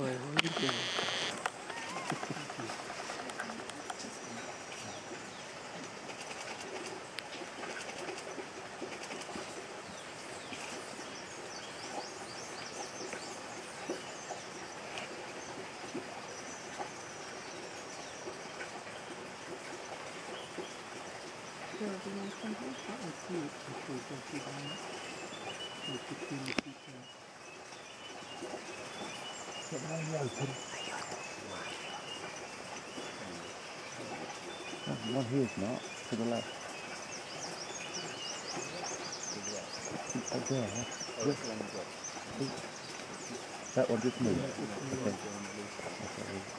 rồi có những chuyện Rồi thì thân One here is not to the left. Up there, huh? Yes. That one just moved. Okay. Okay.